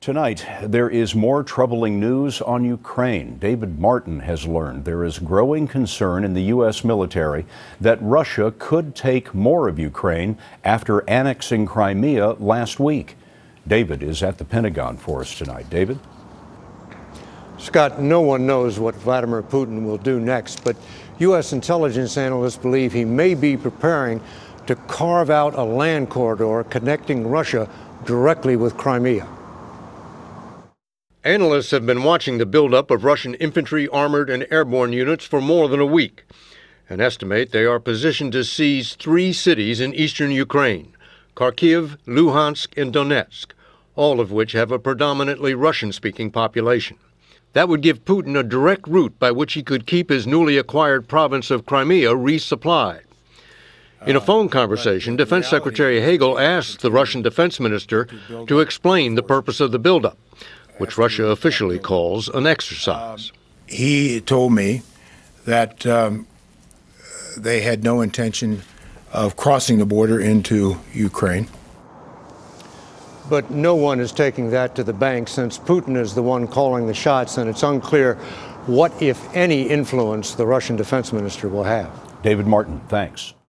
Tonight, there is more troubling news on Ukraine. David Martin has learned there is growing concern in the U.S. military that Russia could take more of Ukraine after annexing Crimea last week. David is at the Pentagon for us tonight. David? Scott, no one knows what Vladimir Putin will do next, but U.S. intelligence analysts believe he may be preparing to carve out a land corridor connecting Russia directly with Crimea. Analysts have been watching the buildup of Russian infantry, armored, and airborne units for more than a week and estimate they are positioned to seize three cities in eastern Ukraine Kharkiv, Luhansk, and Donetsk, all of which have a predominantly Russian speaking population. That would give Putin a direct route by which he could keep his newly acquired province of Crimea resupplied. In a phone conversation, Defense Secretary Hagel asked the Russian defense minister to explain the purpose of the buildup which Russia officially calls an exercise. He told me that um, they had no intention of crossing the border into Ukraine. But no one is taking that to the bank since Putin is the one calling the shots, and it's unclear what, if any, influence the Russian defense minister will have. David Martin, thanks.